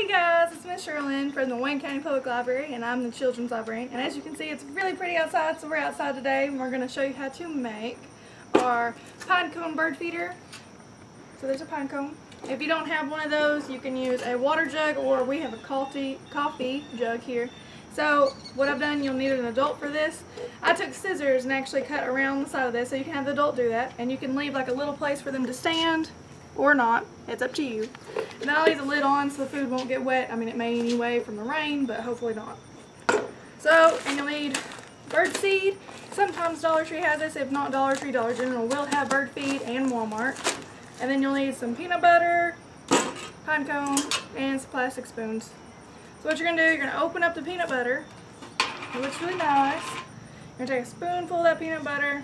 Hey guys, it's Miss Sherilyn from the Wayne County Public Library and I'm the Children's Librarian. And as you can see, it's really pretty outside, so we're outside today and we're going to show you how to make our pine cone bird feeder. So there's a pine cone. If you don't have one of those, you can use a water jug or we have a coffee, coffee jug here. So what I've done, you'll need an adult for this. I took scissors and actually cut around the side of this so you can have the adult do that. And you can leave like a little place for them to stand or not. It's up to you. And then I'll leave the lid on so the food won't get wet. I mean, it may anyway from the rain, but hopefully not. So, and you'll need bird seed. Sometimes Dollar Tree has this. If not Dollar Tree, Dollar General will have bird feed and Walmart. And then you'll need some peanut butter, pine cone, and some plastic spoons. So what you're going to do, you're going to open up the peanut butter. It looks really nice. You're going to take a spoonful of that peanut butter.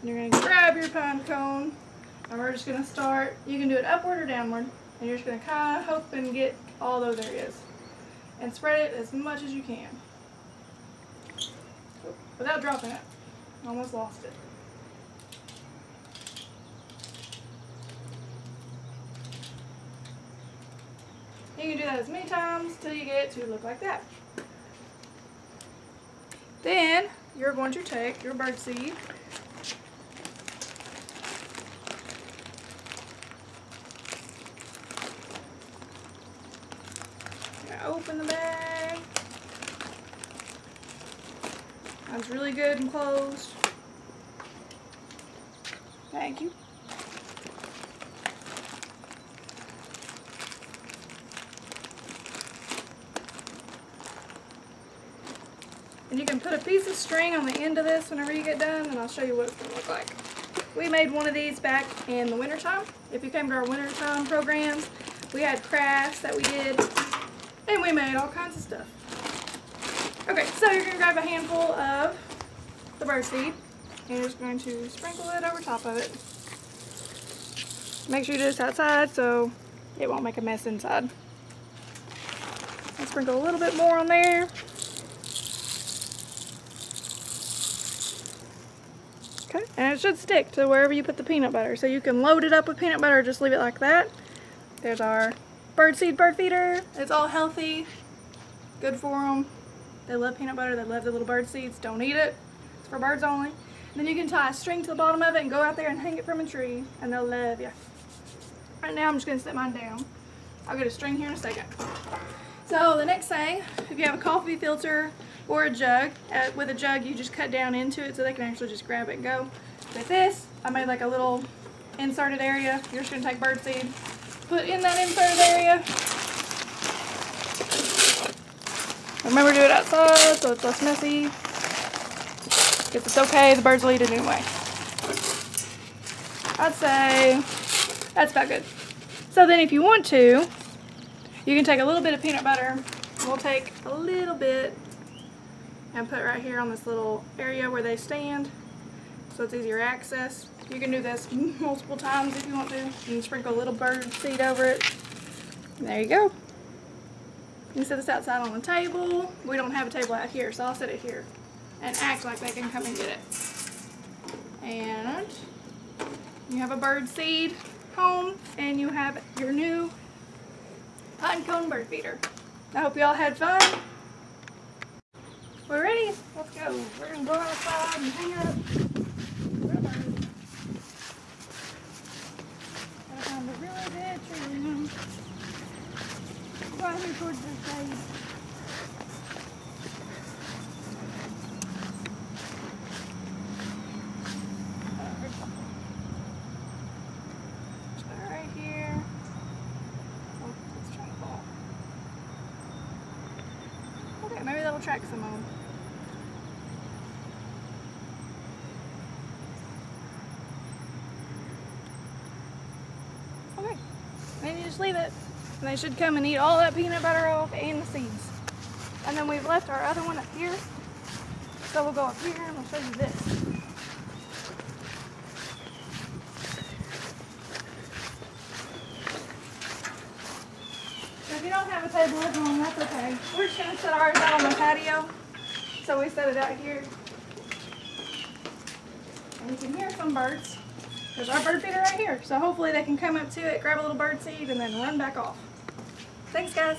And you're going to grab your pine cone and we're just going to start, you can do it upward or downward, and you're just going to kind of hope and get all those areas. And spread it as much as you can. Without dropping it. Almost lost it. You can do that as many times till you get it to look like that. Then you're going to take your bird seed open the bag. That's really good and closed. Thank you. And you can put a piece of string on the end of this whenever you get done and I'll show you what it's going to look like. We made one of these back in the wintertime. If you came to our wintertime programs, we had crafts that we did and we made all kinds of stuff. Okay, so you're going to grab a handful of the bird seed and you're just going to sprinkle it over top of it. Make sure you do this outside so it won't make a mess inside. I'll sprinkle a little bit more on there. Okay, and it should stick to wherever you put the peanut butter. So you can load it up with peanut butter or just leave it like that. There's our Birdseed bird feeder. It's all healthy, good for them. They love peanut butter. They love the little bird seeds. Don't eat it. It's for birds only. then you can tie a string to the bottom of it and go out there and hang it from a tree and they'll love you. Right now I'm just going to set mine down. I'll get a string here in a second. So the next thing, if you have a coffee filter or a jug, uh, with a jug you just cut down into it so they can actually just grab it and go. With this, I made like a little inserted area. You're just to take bird seed, put in that inserted area. Remember to do it outside so it's less messy. If it's okay, the birds will eat it anyway. I'd say that's about good. So then if you want to, you can take a little bit of peanut butter. We'll take a little bit and put right here on this little area where they stand so it's easier access. You can do this multiple times if you want to. And sprinkle a little bird seed over it. There you go. You can set this outside on the table. We don't have a table out here, so I'll set it here and act like they can come and get it. And you have a bird seed home and you have your new pine cone bird feeder. I hope you all had fun. We're ready. Let's go. We're going to go outside and hang up. towards the side. Right here. Oh, it's trying to fall. That'll track some of them. Okay, then you just leave it. And they should come and eat all that peanut butter off and the seeds. And then we've left our other one up here. So we'll go up here and we'll show you this. You don't have a table at home, that's okay. We're just to set ours out on the patio. So we set it out here. And you can hear some birds. There's our bird feeder right here. So hopefully they can come up to it, grab a little bird seed, and then run back off. Thanks, guys.